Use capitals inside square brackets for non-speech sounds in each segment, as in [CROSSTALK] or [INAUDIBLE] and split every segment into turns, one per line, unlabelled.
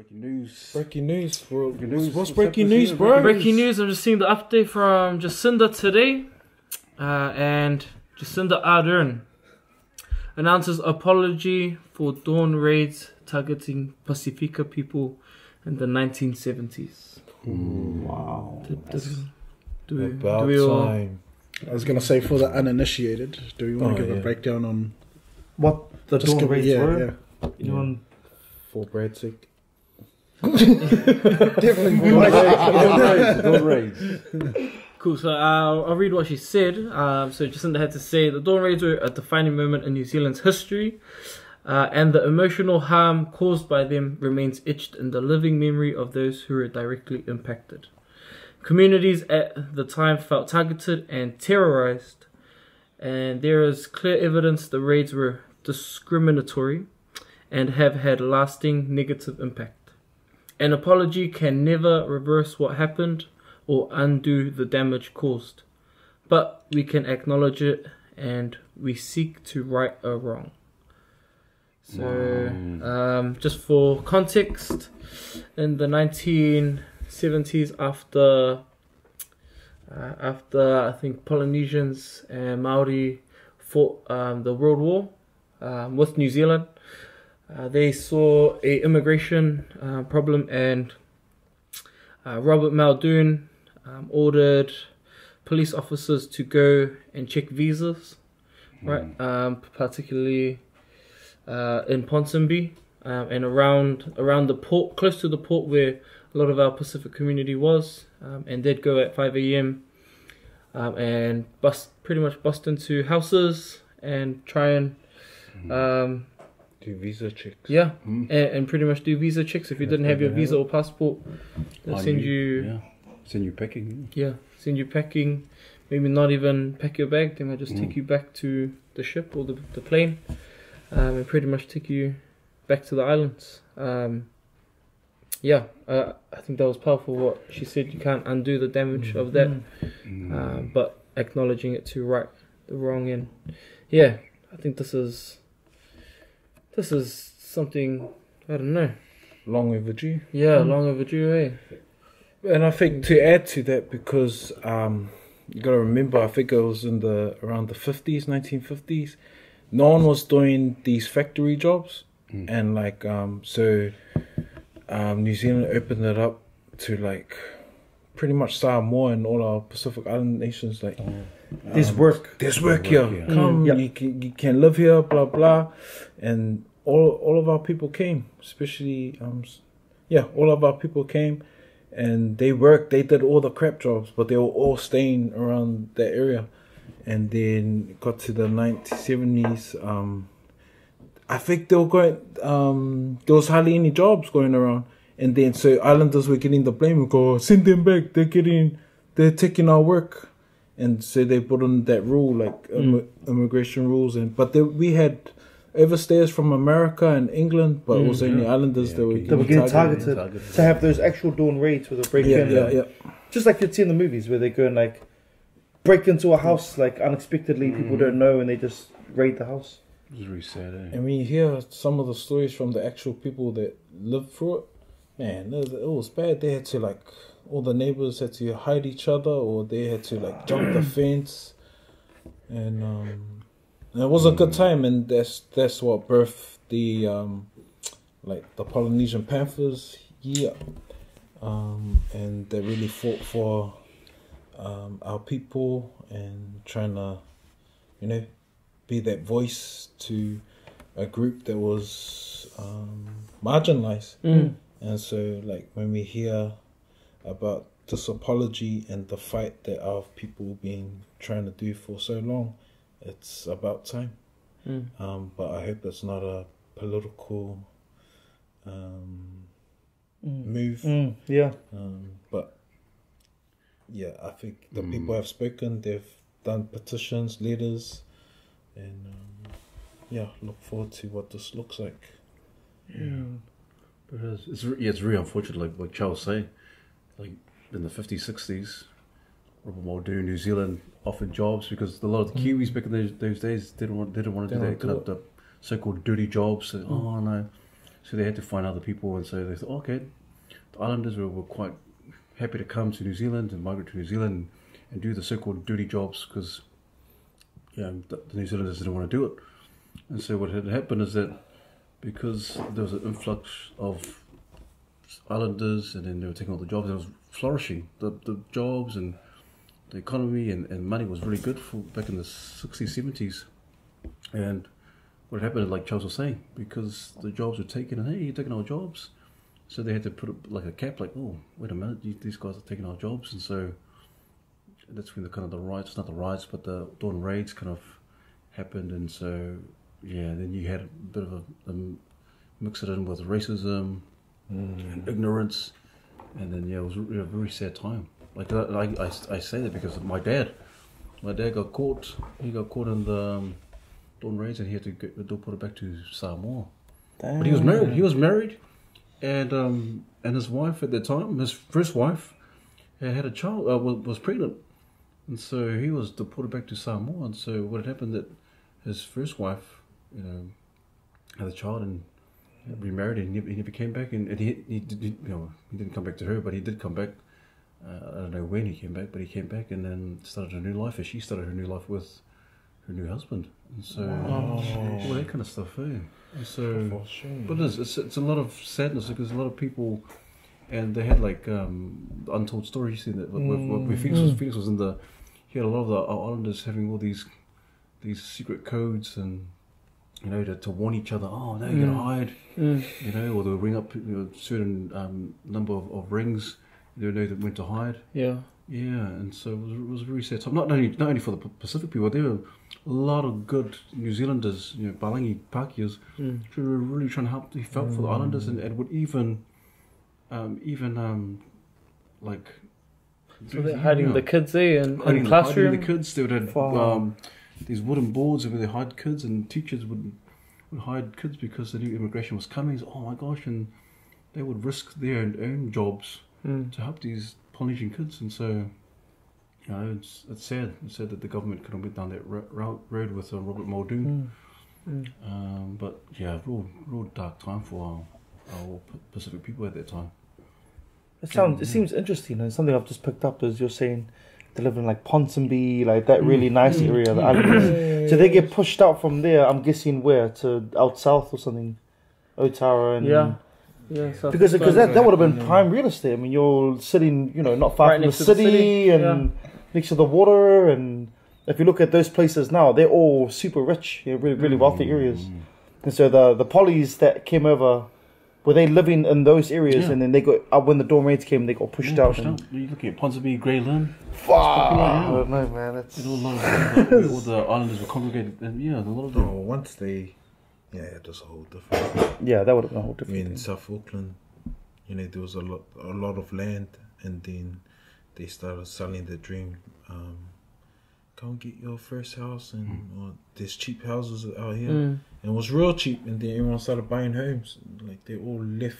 Breaking news.
Breaking news, bro.
Breaking news.
What's, what's
What's
breaking news, bro?
Breaking news, I'm just seeing the update from Jacinda today. Uh, and Jacinda Ardern announces apology for dawn raids targeting Pacifica people in the 1970s.
Wow.
Do, do, do we,
About
do we all,
time.
I was gonna say for the uninitiated, do we want
Oh,
to give
yeah.
a breakdown on
What the dawn raids
yeah,
were?
yeah.
You know, on-
For bread's sake.
Definitely.
Don't raids. [LAUGHS]
Cool, so I'll, I'll read what she said. Um, so Jacinda had to say the dawn raids were a defining moment in New Zealand's history, uh, and the emotional harm caused by them remains etched in the living memory of those who were directly impacted. Communities at the time felt targeted and terrorized, and there is clear evidence the raids were discriminatory and have had lasting negative impact. An apology can never reverse what happened or undo the damage caused, but we can acknowledge it and we seek to right a wrong. So, um, just for context, in the 1970s, after uh, after I think Polynesians and Maori fought um, the World War um, with New Zealand, uh, they saw a immigration uh, problem and uh, Robert Muldoon um, ordered police officers to go and check visas, right? Um, particularly uh, in Ponsonby um, and around around the port, close to the port where a lot of our Pacific community was, um, and they'd go at 5 a.m. Um, and bust pretty much bust into houses and try and um,
Do visa checks.
yeah,
Mm.
and, and pretty much do visa checks. If you
Yeah,
didn't have your
yeah.
visa or passport, they'll send you
Yeah. Send you packing.
yeah, send you packing. Maybe not even pack your bag. They might just take
Mm.
you back to the ship or the, the plane, um, and pretty much take you back to the islands. Um, yeah, uh, I think that was powerful. What she said, you can't undo the damage of that,
Mm.
uh, but acknowledging it to right the wrong. And yeah, I think this is this is something I don't know.
Long overdue.
Yeah,
Mm.
long overdue. Eh?
And I think to add to that, because um, you got to remember, I think it was in the around the fifties, nineteen fifties. No one was doing these factory jobs,
Mm.
and like um, so, um, New Zealand opened it up to like pretty much Samoa and all our Pacific Island nations. Like,
There's
um,
work.
There's work
Work,
here.
yeah.
Come,
Mm, yeah.
you can you can live here. Blah blah, and all all of our people came, especially um, yeah, all of our people came, and they worked. They did all the crap jobs, but they were all staying around that area, and then got to the 1970s. Um, I think they were going. Um, there was hardly any jobs going around, and then so islanders were getting the blame. We go send them back. They're getting, they're taking our work, and so they put on that rule like mm. immi- immigration rules. And but they, we had overstayers from America and England, but mm. also was only islanders
Yeah,
that were
okay.
They were getting
targeted.
targeted. To have those actual dawn raids where they break
Yeah,
in,
yeah, yeah.
just like you'd see in the movies where they go and like break into a house like unexpectedly, people mm. don't know, and they just raid the house.
It was really sad, eh?
And when you hear some of the stories from the actual people that lived through it, man, it was bad. They had to like all the neighbors had to hide each other, or they had to like jump the [CLEARS THROAT] fence, and um, and it was a good time. And that's that's what birthed the um, like the Polynesian Panthers yeah um, and they really fought for um, our people and trying to, you know, be that voice to a group that was um, marginalized.
Mm.
And so, like, when we hear about this apology and the fight that our people been trying to do for so long, it's about time.
Mm.
Um, but I hope it's not a political um, move.
Mm, yeah.
Um, but yeah, I think the
Mm.
people have spoken. They've done petitions, letters, and um, yeah, look forward to what this looks like.
Yeah. But it's, it's re- yeah, it's really unfortunate. Like like Charles say, like in the fifties, sixties, Robert Muldoon, New Zealand offered jobs because a lot of the Kiwis back in those, those days didn't want didn't want to do that kind
do
of the so-called dirty jobs. So, Oh no, So they had to find other people, and so they thought, okay, the islanders were, were quite happy to come to New Zealand and migrate to New Zealand and do the so-called dirty jobs because yeah, the, the New Zealanders didn't want to do it. And so what had happened is that because there was an influx of islanders and then they were taking all the jobs, it was flourishing. The, the jobs and the economy and, and money was really good for back in the 60s, 70s. And what happened, like Charles was saying, because the jobs were taken, and hey, you're taking our jobs. So they had to put up like a cap, like, oh, wait a minute, these guys are taking our jobs. And so that's when the kind of the riots, not the riots, but the dawn raids kind of happened. And so, yeah, then you had a bit of a, a mix it in with racism and ignorance. And then, yeah, it was a very sad time. Like, I, I, I, say that because my dad. My dad got caught. He got caught in the um, dawn raids and he had to get deported back to Samoa. But he was married. He was married, and um, and his wife at the time, his first wife, had had a child. Uh, was, was pregnant, and so he was deported back to Samoa. And so what had happened that his first wife, you know, had a child and remarried, and he never, came back. And, and he, he did, you know, he didn't come back to her, but he did come back. Uh, I don't know when he came back, but he came back and then started a new life. And she started her new life with her new husband, and so all that kind of stuff. Eh? And so. But it is. It's, it's a lot of sadness because a lot of people, and they had like um, untold stories in that. With, with Felix, was, Felix was in the, he had a lot of the islanders having all these, these secret codes and, you know, to, to warn each other. Oh no, you gotta hide.
Mm.
You know, or they'll ring up you know, certain um, number of, of rings. They would know that when to hide.
Yeah.
Yeah, and so it was, it was a very sad time. Not only not only for the Pacific people, there were a lot of good New Zealanders, you know, Balangi Pakias,
Mm.
who were really trying to help. They felt for the islanders and, and would even, um, even um, like.
So they're hiding
yeah,
the kids there in, in
the-
classroom.
hiding the kids. They would have
Wow.
um, these wooden boards where they hide kids, and teachers would would hide kids because they knew immigration was coming. So, oh my gosh! And they would risk their own jobs
Mm.
to help these Polynesian kids, and so you know it's it's sad. It's sad that the government could have went down that ro- route road with uh, Robert Muldoon.
Mm.
Um, but yeah, real real dark time for our, our Pacific people at that time.
It sounds. It seems interesting, and something I've just picked up is you're saying they live in like Ponsonby, like that really mm. nice mm. area, the mm. islands. So they get pushed out from there. I'm guessing where to out south or something, Otara and
Yeah. Yeah. South
Because because that, that would have been
Yeah.
prime real estate. I mean, you're sitting, you know, not far
Right
from the
next to the
city,
city,
and next to the water. And if you look at those places now, they're all super rich, you know, really really wealthy areas. And so the the polys that came over, were they living in those areas,
Yeah.
and then they got uh, when the dawn raids came, they got pushed
Yeah,
out.
pushed
and,
out. You're looking at Ponsonby, Grey Lynn.
Fuck,
popular,
I don't know, man. It's
You know, a lot of where all the [LAUGHS] islanders were congregated, and yeah, a lot of
No,
them.
once they, yeah, it was a whole different.
yeah, that would have been a whole
I
different
mean,
thing.
South Auckland, you know, there was a lot, a lot of land, and then they started selling the dream. Um, go and get your first house, and or there's cheap houses out here,
Mm.
and it was real cheap. And then everyone started buying homes. Like they all left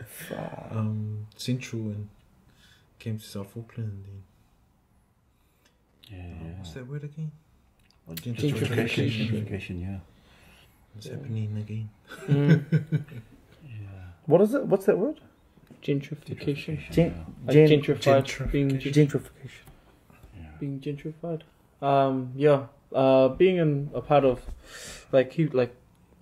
[LAUGHS] um, Central and came to South Auckland. And then,
Yeah,
uh,
yeah.
what's that word again?
Gentrification. Gentrification, yeah.
It's happening again.
Mm.
Yeah.
What is it? What's that word?
Gentrification.
Gen-
Like
gen-
gentrified. Being, gen-
gentrification.
being gentrified. Um, yeah. Uh, being in a part of, like he like,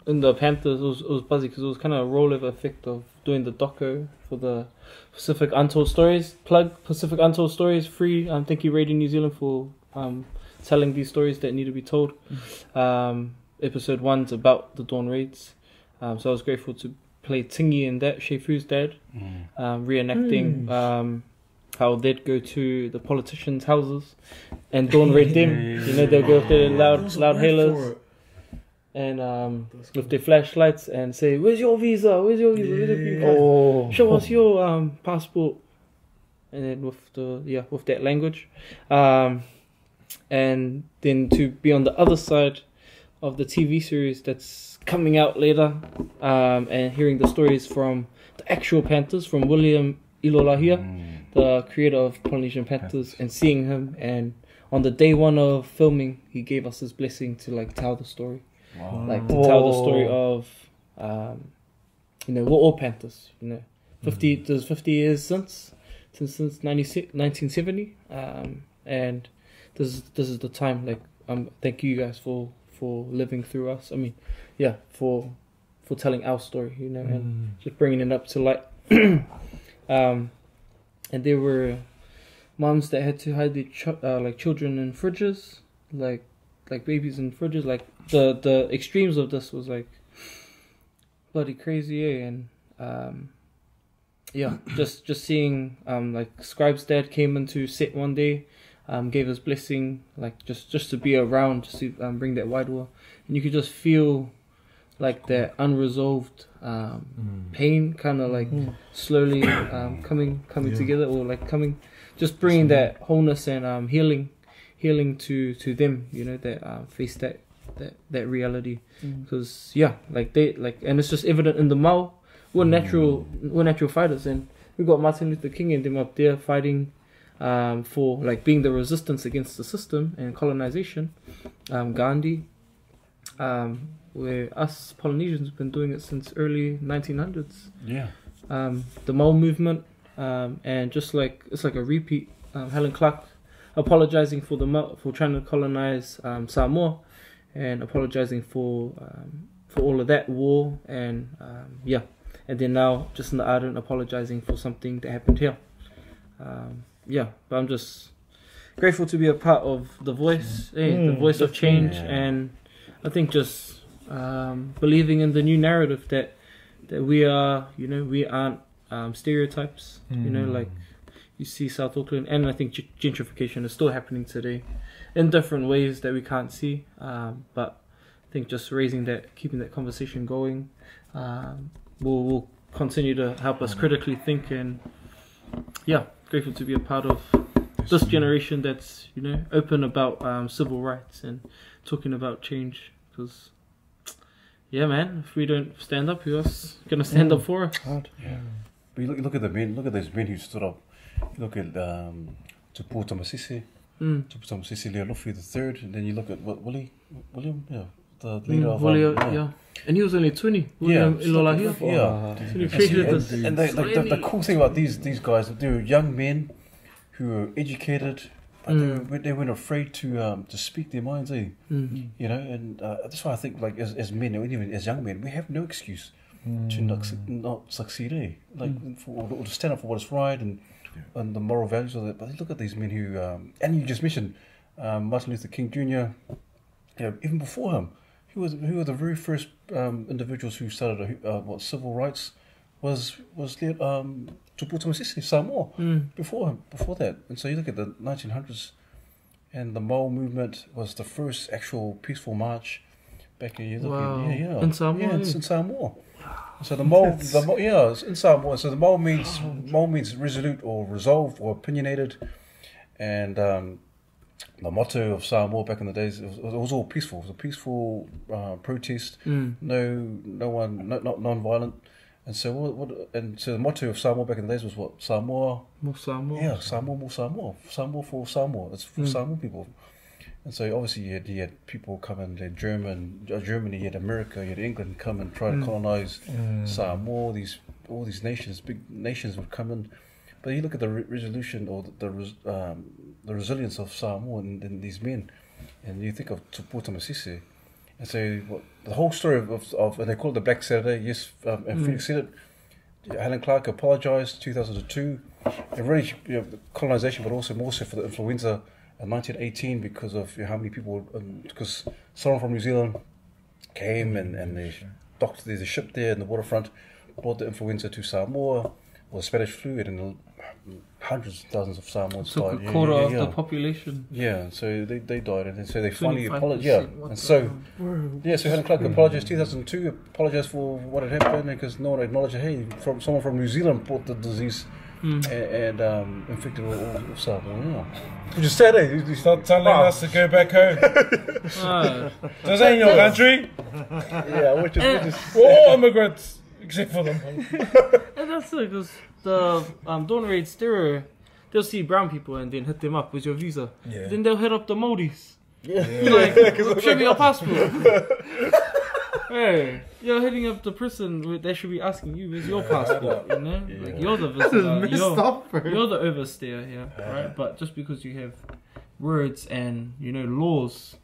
in the Panthers, it was it was buzzy because it was kind of a rollover effect of doing the doco for the Pacific Untold Stories. Plug Pacific Untold Stories free. Um, thank you Radio New Zealand for um telling these stories that need to be told. Um, episode one's about the Dawn Raids. Um, so I was grateful to play Tingy in that Shea Fu's dad
Mm.
um, reenacting um, how they'd go to the politicians' houses and dawn raid them. [LAUGHS] You know, they'll go up there loud, loud hailers and um, with their flashlights and say, "Where's your visa? Where's your visa? Where's your visa?
Oh,
Show us your um, passport." And then with the yeah, with that language, um, and then to be on the other side of the TV series that's coming out later, um, and hearing the stories from the actual Panthers from William Ilolahia
Mm.
The creator of Polynesian Panthers, and seeing him. And on the day one of filming, he gave us his blessing to like tell the story,
Wow.
like to tell the story of um, you know, we're all Panthers. You know, fifty there's fifty years since since since 96 1970, um, and this is this is the time. Like, um, thank you guys for for living through us. I mean, yeah, for for telling our story. You know, and just bringing it up to light. [CLEARS THROAT] um, and there were moms that had to hide their ch- uh, like children in fridges, like like babies in fridges. Like the the extremes of this was like bloody crazy, eh? and um, yeah, [CLEARS THROAT] just just seeing um like Scribe's dad came into set one day, um, gave us blessing, like just just to be around, just to um, bring that wide war, and you could just feel like that unresolved um, pain, kind of like slowly [COUGHS] um, coming coming
Yeah.
together, or like coming, just bringing that wholeness and um, healing, healing to to them, you know, that uh, face that that that reality, because yeah, like they like, and it's just evident in the Mau. We're natural, we're natural fighters, and we got Martin Luther King and them up there fighting um, for like being the resistance against the system and colonization. Um, Gandhi, um, where us Polynesians have been doing it since early 1900s.
Yeah.
Um, the Mau movement, um, and just like it's like a repeat. Um, Helen Clark apologizing for the Mo- for trying to colonize um, Samoa, and apologizing for um, for all of that war, and um, yeah, and then now Jacinda Ardern apologizing for something that happened here. Um, yeah, but I'm just grateful to be a part of the voice, eh, the
Mm,
voice of change,
Yeah.
and I think just um, believing in the new narrative that that we are, you know, we aren't um, stereotypes. You know, like you see South Auckland, and I think g- gentrification is still happening today in different ways that we can't see. Um, but I think just raising that, keeping that conversation going, um, will will continue to help us critically think and yeah, grateful to be a part of this generation that's you know open about um, civil rights and talking about change because yeah man. If we don't stand up who else gonna stand up for? Us
Yeah. But you look, look at the men, look at those men who stood up. You look at um, Tupu Tamasese,
mm.
Tupu Tamasese Lealofi the third, and then you look at what, Willie, William, yeah, the leader
Mm,
of
William,
um,
yeah. and he was only 20 William
Yeah,
Ilolahia
Yeah.
Uh,
And, and, and the, the, the, the cool thing about these these guys, they were young men who were educated, but they,
Mm.
were, they weren't afraid to um, to speak their minds. Eh?
Mm.
You know, and uh, that's why I think, like as, as men, or even as young men, we have no excuse to not not succeed. Eh? Like for, or to stand up for what is right and and the moral values of it. But look at these men who, um, and you just mentioned um, Martin Luther King Jr. You know, even before him, who was who were the very first um, individuals who started a, uh, what civil rights was was um, Tupua Tamasese Samoa
Mm.
before him before that. And so you look at the 1900s, and the Mau movement was the first actual peaceful march back in you look
Wow.
at, yeah, yeah,
In Samoa,
yeah, it's in Samoa. So the mau, the mau, yeah, it's in Samoa. So the mau means mau means resolute or resolved or opinionated, and um, the motto of Samoa back in the days it was, it was all peaceful. It was a peaceful uh, protest.
Mm.
No, no one, no, not non-violent. And so what, what? And so the motto of Samoa back in the days was what? Samoa.
More Samoa.
Yeah, Samoa, more Samoa. Samoa for Samoa. That's for
Mm.
Samoa people. And so obviously you had, you had people come in, like German, uh, Germany, you had America, you had England come and try to
Mm.
colonize Samoa. These all these nations, big nations would come in. But you look at the re- resolution or the the, res, um, the resilience of Samoa and, and these men, and you think of Tupua Tamasese, so what, the whole story of, of, of and they call it the Black Saturday. Yes, um, and
Mm.
Phoenix said it. Helen Clark apologized 2002. And really, you know, the colonization, but also more so for the influenza in 1918 because of you know, how many people, um, because someone from New Zealand came and, and they docked, there's a ship there in the waterfront, brought the influenza to Samoa, or the Spanish flu, and hundreds of thousands of Samoans
Took
died.
a
Yeah,
quarter
yeah,
of the population.
Yeah, so they, they died, and then so they finally
25%,
apologized. Yeah, and so
hell?
yeah, so Helen Clark apologized 2002, apologized for what had happened because no one acknowledged, hey, from someone from New Zealand brought the disease
Mm.
and, and um, infected all, all of Samoa. Yeah. Which is sad, eh? You- you-
Stop telling
Ah.
us to go back home. [LAUGHS]
Ah,
This ain't your country.
Yeah, which is, which is
We're all immigrants, except for them. [LAUGHS]
and that's it, because the um, Dawn Raid Stereo, they'll see brown people and then hit them up with your visa.
Yeah.
Then they'll hit up the Maldives.
yeah.
Like, [LAUGHS] show me your passport. [LAUGHS] Hey, you're hitting up the prison. They should be asking you, "Where's your passport?" You know, like you're the
This is
visitor.
messed
You're,
up,
you're the overstayer here, right? But just because you have words and you know laws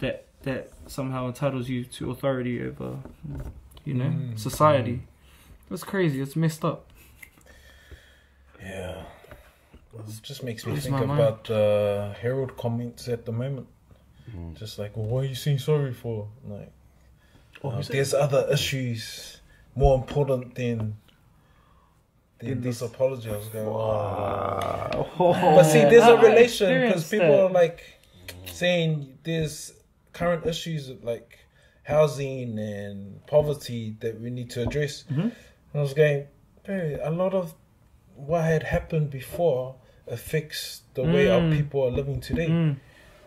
that that somehow entitles you to authority over, you know, You know,
mm,
society. That's crazy. It's messed up.
Yeah. It just makes me
Blows
think about uh, Herald comments at the moment.
Mm.
Just like, well, what are you saying sorry for? Like,
Oh,
uh,
who's that?
there's other issues more important than than
Than
this
this-
apology. I was going, wow.
Oh.
But see, there's a relation because people
that.
are like saying there's current issues like housing and poverty that we need to address.
Mhm.
And I was going, "Bro, a lot of what had happened before affects the way our
Mm.
people are living today,
Mm.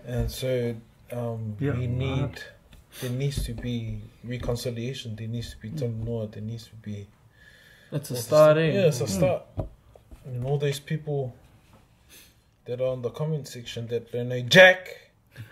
and so um,
Yeah.
we need. There needs to be reconciliation. There needs to be some more. There needs to be
It's a start, eh?
Yeah, it's a
Mm.
start. And all these people that are in the comment section that don't know Jack.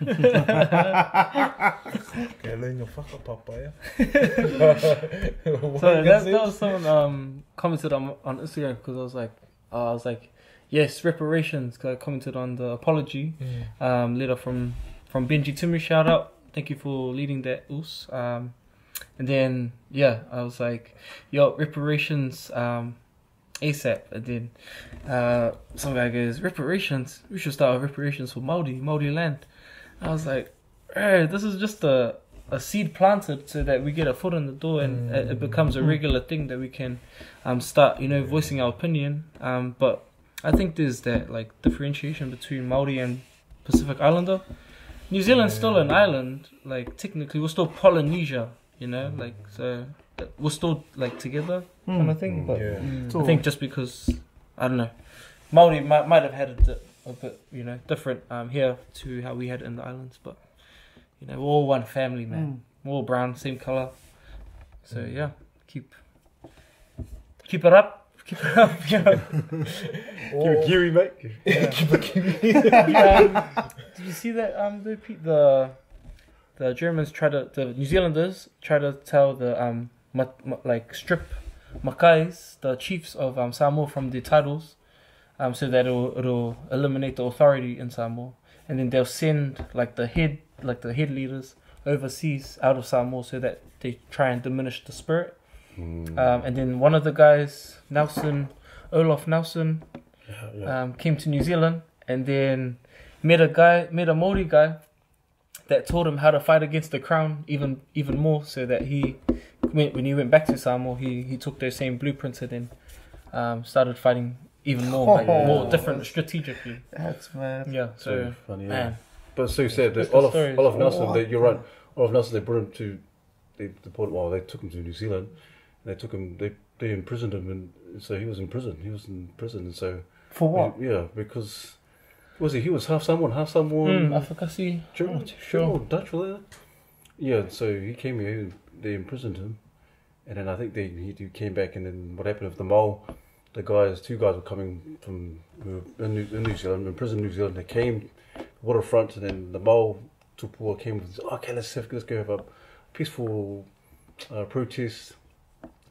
[LAUGHS] [LAUGHS] okay, learn your fucker, papa, yeah? [LAUGHS] What
So that, that was someone [LAUGHS] um commented on on Instagram because I was like, uh, I was like, yes, reparations. Cause I commented on the apology
Mm.
um letter from from Benji Timu. Shout out, thank you for leading that us. Um, and then yeah, I was like, yo, reparations. Um, ASAP, and then uh, some guy goes, reparations. We should start with reparations for Maori, Maori land. I was like, hey, this is just a a seed planted so that we get a foot in the door and it, it becomes a regular thing that we can um, start, you know, voicing our opinion. Um, but I think there's that like differentiation between Maori and Pacific Islander. New Zealand's still an island, like technically we're still Polynesia, you know, like so uh, we're still like together kind of thing. But
Yeah.
I think just because I don't know, Maori might might have had a, di- a bit, you know, different um here to how we had it in the islands, but you know, all one family, man. We're all brown, same color. So yeah, keep keep it up, keep it up. you [LAUGHS] know. [LAUGHS] Yeah.
Oh,
Geary, mate.
um, did you see that? Um, the the the Germans try to the New Zealanders try to tell the um ma- ma- like strip Matais, the chiefs of um, Samoa, from their titles, um, so that it'll it'll eliminate the authority in Samoa, and then they'll send like the head like the head leaders overseas out of Samoa so that they try and diminish the spirit.
Mm.
Um, and then one of the guys, Nelson, Olaf Nelson,
yeah, yeah.
um, came to New Zealand and then met a guy, met a Maori guy that taught him how to fight against the crown even even more, so that he when when he went back to Samoa, he he took those same blueprints and then um, started fighting even more, like, [LAUGHS] more different strategically.
That's mad.
Yeah,
so
so
funny, yeah.
man,
But so you said that Olaf. Olaf Nelson,
Oh,
they, you're right. Olaf Nelson, they brought him to, they deported. Well, they took him to New Zealand. And they took him. They they imprisoned him, and so he was in prison. He was in prison, and so
For what?
yeah, because was he? He was half someone, half someone.
mm,
German,
not sure.
or Dutch, it? Yeah, so he came here, they imprisoned him, and then I think they he, he came back, and then what happened with the Mau? The guys, two guys were coming from were in New, in New Zealand, in prison in New Zealand. They came waterfront, and then the Mau Tupua came with, okay, let's have, let's go have a peaceful uh, protest.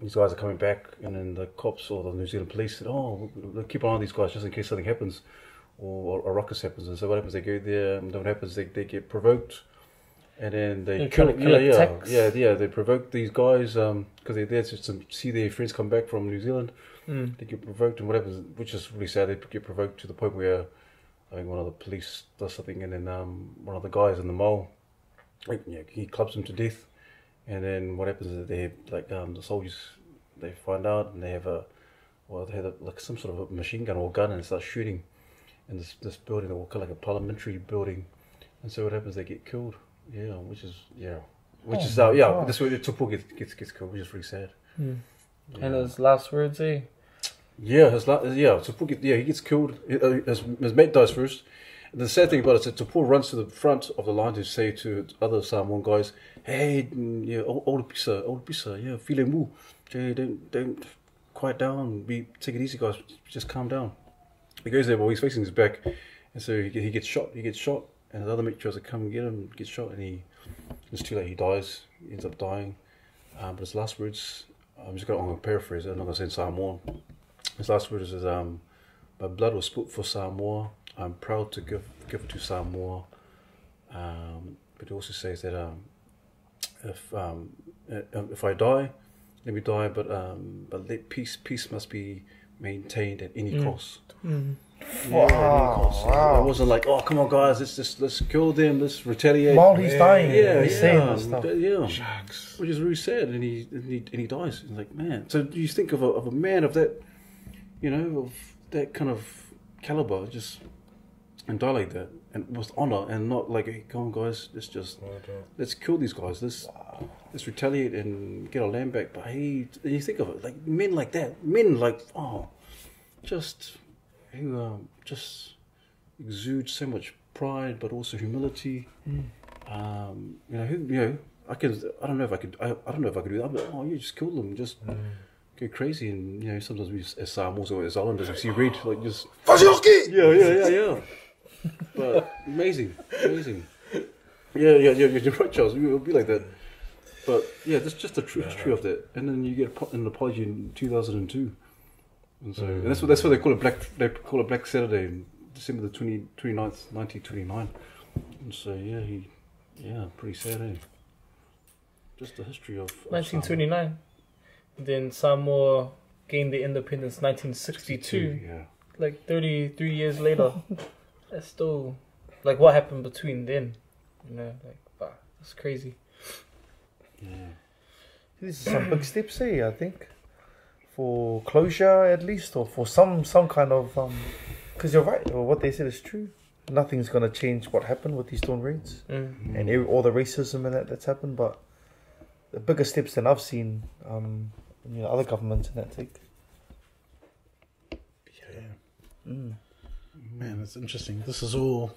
These guys are coming back, and then the cops or the New Zealand police said, "Oh, we'll, keep an eye on these guys just in case something happens." or, a ruckus happens. And so what happens? They go there, and then what happens? They, they get provoked, and then they
They're
kill, yeah, yeah, yeah, yeah. They provoke these guys because they're there to some, see their friends come back from New Zealand.
Mm.
They get provoked, and what happens? Which is really sad. They get provoked to the point where I think one of the police does something, and then um, one of the guys in the Mau, like, yeah, he clubs him to death. And then what happens is they have, like um, the soldiers they find out and they have a well they have a, like some sort of a machine gun or gun and start shooting in this this building that will call like a parliamentary building, and so what happens? They get killed. Yeah, which is yeah, which
Oh
is
my
uh, yeah.
God.
This way the Tupu gets gets gets killed, which is really sad.
Mm.
Yeah.
And his last words, eh?
Yeah, his la- yeah, Tupu get, yeah, he gets killed. Uh, His, his mate dies first. And the sad thing about it is that runs to the front of the line to say to other Samoan guys, "Hey, mm, yeah, old, pizza, old pizza, yeah, file mu, don't don't quiet down, be take it easy, guys, just calm down." He goes there, but he's facing his back, and so he, he gets shot. He gets shot, and his other mate tries to come and get him, gets shot, and he it's too late. He dies. He ends up dying. Um, but his last words, I'm just going to paraphrase it. I'm not going to say Samoan. His last words is, um, "My blood was spilt for Samoa. I'm proud to give give it to Samoa." Um, but he also says that um, if um, uh, if I die, let me die, but um, but let peace peace must be maintained at any
Mm.
cost.
Mm.
Yeah, at any cost.
wow.
It wasn't like, oh come on guys, let's just let's kill them, let's retaliate.
While he's dying,
yeah,
he's
yeah,
saying this stuff.
but yeah, which is really sad, and he and he, and he dies. And like man, so do you think of a of a man of that, you know, of that kind of caliber, just and die like that, and with honor, and not like, hey, come on guys, let's just let's kill these guys, let's let's retaliate and get our land back. But hey, and you think of it, like men like that, men like oh, just who um, just exude so much pride, but also humility. Um, you know, who, you know, I can. I don't know if I could. I, I don't know if I could do that. But oh, you just kill them, just go crazy, and you know, sometimes we as Samoans or as Islanders, we see red like just yeah, yeah, yeah, yeah. but amazing, amazing. Yeah, yeah, yeah. You're right, Charles. It would be like that. But yeah, that's just the true history of that. And then you get a po- an apology in 2002. And so and that's what that's what they call it Black. They call it Black Saturday, in December the 20, 29th, 1929. And so yeah, he, yeah, pretty sad. Eh? Just the history of, of
1929. Then Samoa gained their independence 1962.
Yeah.
Like 33 years later. [LAUGHS] That's still like what happened between then. You know, like wow, that's crazy.
Yeah.
These are some big steps here, I think, for closure at least, or for some some kind of. um Because you're right, or what they said is true. Nothing's gonna change what happened with these dawn raids
Mm.
and every, all the racism and that that's happened. But the bigger steps than I've seen, um, you know, other governments and that take.
Yeah.
Mm.
Man, it's interesting. This is all.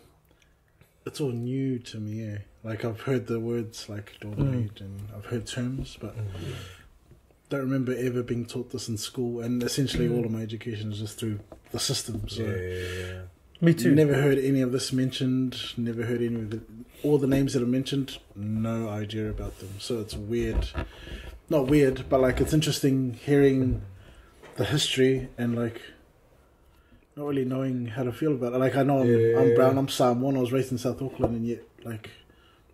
It's all new to me. Yeah. Like I've heard the words like dawn
Mm.
and I've heard terms, but don't remember ever being taught this in school. And essentially, all of my education is just through the system. So
Me too.
never heard any of this mentioned. Never heard any of the all the names that are mentioned. No idea about them. So it's weird. Not weird, but like it's interesting hearing the history and like not really knowing how to feel about it. Like I know I'm,
Yeah.
I'm brown, I'm Samoan, I was raised in South Auckland, and yet like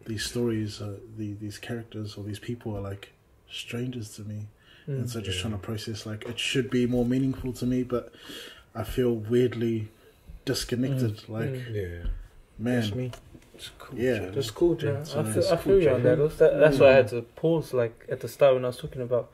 these stories, uh, the these characters or these people are like strangers to me,
Mm.
and so just
Yeah.
trying to process like it should be more meaningful to me, but I feel weirdly disconnected. Like
Mm.
Yeah.
man,
That's me.
It's cool.
Yeah.
Jay.
That's cool, Jay.
Yeah, I feel,
it's
I
cool,
you on that. That- That's why I had to pause, like at the start when I was talking about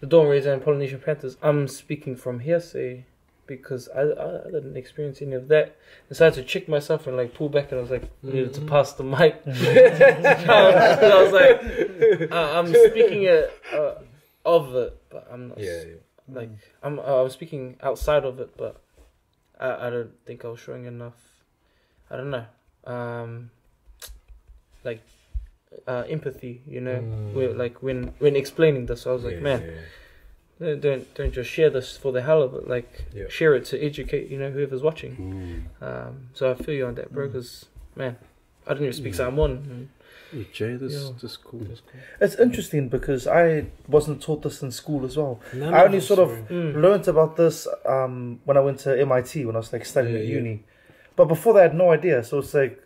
the Dawn Raider and Polynesian Panthers. I'm speaking from hearsay because I, I, I didn't experience any of that. And so I had to check myself and like pull back, and I was like, needed to pass the mic. [LAUGHS] I was like, I, I'm speaking it, uh, of it, but I'm not.
Yeah, yeah.
Like I'm, uh, I was speaking outside of it, but I, I don't think I was showing enough. I don't know, um, like uh, empathy. You know,
Mm.
where, like when when explaining this, I was like,
Yeah,
man,
yeah.
don't- don't just share this for the hell of it. Like
Yeah.
share it to educate. You know, whoever's watching.
Mm.
Um, so I feel you on that, bro.
Mm.
Because man, I didn't even speak
Mm.
Samoan.
Hey, Jay, this
Yeah.
this cool. This cool.
It's interesting because I wasn't taught this in school as well.
None
I only
us
sort of
were.
Mm.
learned about this um, when I went to MIT when I was like studying
Yeah,
at
yeah.
uni. But before that, I had no idea. So it's like,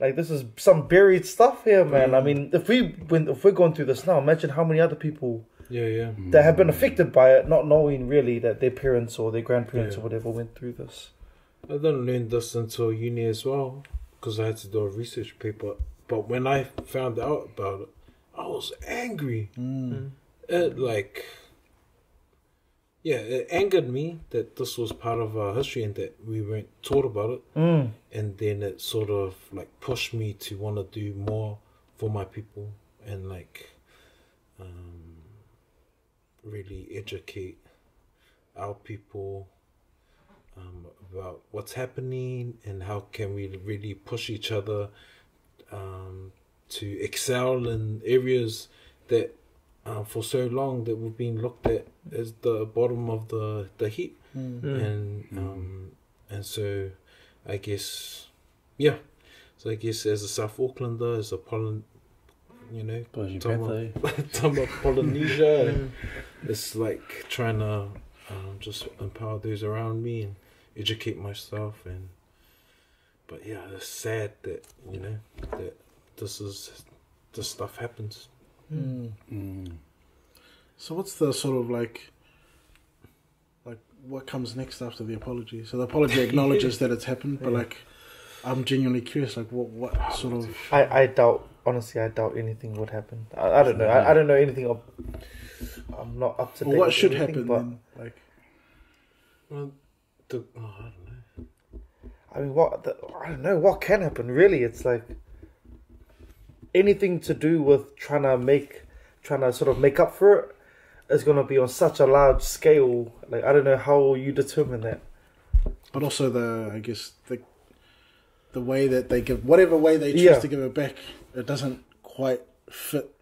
like this is some buried stuff here, man. I
Mm.
mean, if we when if we're going through this now, imagine how many other people
Yeah, yeah.
that have been affected by it, not knowing really that their parents or their grandparents
Yeah.
or whatever went through this.
I didn't learn this until uni as well because I had to do a research paper. But when I found out about it, I was angry.
Mm.
Mm.
It like, yeah, it angered me that this was part of our history and that we weren't taught about it.
Mm.
And then it sort of like pushed me to want to do more for my people and like, um, really educate our people um, about what's happening and how can we really push each other um, to excel in areas that uh, for so long that we've been looked at as the bottom of the the heap
Mm.
And um, and so I guess yeah so I guess as a South Aucklander as a Poly- you know,
Blazing
Some
Panther.
some of Polynesia. and [LAUGHS]
Mm.
it's like trying to um, just empower those around me and educate myself. And but yeah, it's sad that you know that this is this stuff happens.
Mm.
Mm.
So what's the sort of like, like what comes next after the apology? So the apology [LAUGHS] acknowledges that it's happened, but
Yeah.
like, I'm genuinely curious, like what what sort of
I, I doubt honestly I doubt anything would happen. I, I don't know. I, I don't know anything of I'm not up to date.
or what
with
should
everything,
happen
but
then? Like,
Well, the, oh, I don't know.
I mean what the, I don't know what can happen really. It's like anything to do with trying to make trying to sort of make up for it is going to be on such a large scale. Like I don't know how you determine that.
but also the I guess the the way that they give whatever way they choose
Yeah.
to give it back, it doesn't quite fit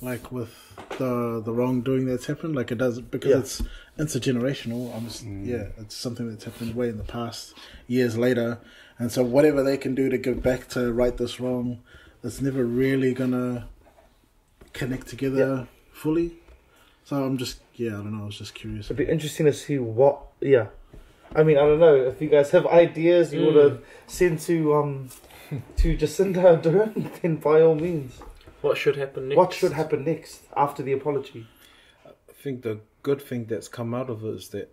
like with the the wrongdoing that's happened. Like it does because
Yeah.
it's intergenerational. I'm just,
Mm.
yeah, it's something that's happened way in the past, years later, and so whatever they can do to give back to right this wrong, it's never really gonna connect together fully. So I'm just, yeah, I don't know. I was just curious.
It'd be interesting to see what. Yeah, I mean, I don't know if you guys have ideas you
Mm.
want to send to um [LAUGHS] to Jacinda Ardern, [LAUGHS] then by all means.
What should happen next?
What should happen next after the apology?
I think the good thing that's come out of it is that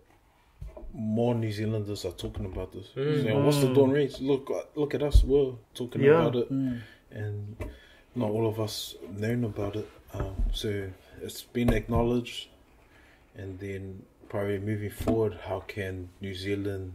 more New Zealanders are talking about this.
Mm.
Saying, What's the dawn raids? Look, look at us. We're talking
Yeah.
about it,
Mm.
and not all of us known about it. Um, so it's been acknowledged, and then probably moving forward, how can New Zealand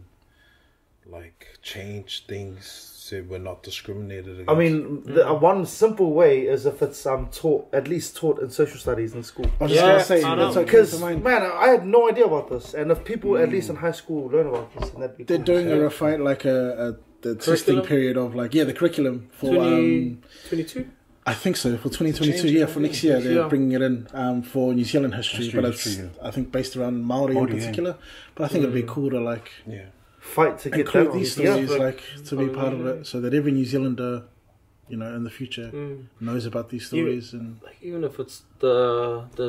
like change things so we're not discriminated against?
I mean, the, uh, one simple way is if it's um taught at least taught in social studies in school.
I was just
Yeah,
gonna say
I know.
that's okay
Because man, I had no idea about this, and if people at least in high school learn about this, then that'd be
They're
cool.
doing a refight like a, a the testing
Curriculum?
period of like yeah the curriculum for
20,
um
22?
I think so for 2022
Changing
yeah for
yeah.
next year they're
Yeah.
bringing it in um for New Zealand history,
History,
but it's
history,
I think based around Maori,
Maori,
in
yeah.
particular but I think it'd be
Mm.
cool to like
yeah.
Fight to get that
these stories
like
like to be part of it so that every New Zealander you know in the future
Mm.
knows about these
You-
stories and
Like even if it's the the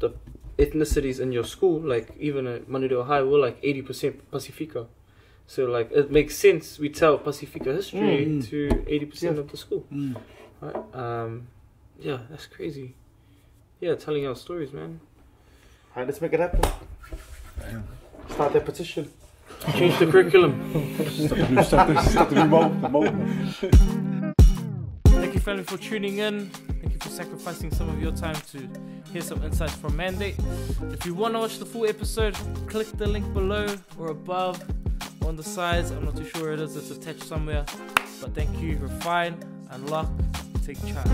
the ethnicities in your school, like even at Manurewa High, we're like eighty percent Pacifica. So like it makes sense we tell Pacifica history
Mm.
to eighty percent
Yeah.
of the school.
mm.
Right? Um yeah, that's crazy. Yeah, telling our stories, man.
Alright, let's make it happen. Start that petition.
Change the curriculum. Thank you, family, for tuning in. Thank you for sacrificing some of your time to hear some insights from Mandate. If you want to watch the full episode, click the link below or above on the sides. I'm not too sure it is, it's attached somewhere. But thank you, refine, unlock, take charge.